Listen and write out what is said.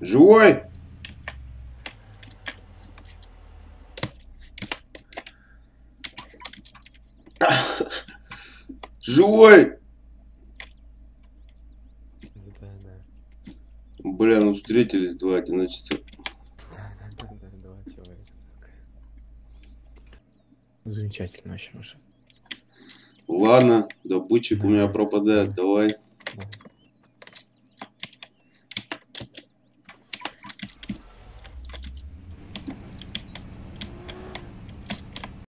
Живой? Живой? Да, да. Бля, ну встретились два одиночества. Да, да, да, да, два человека. Замечательно вообще уже. Ладно, добытчик у меня пропадает, давай.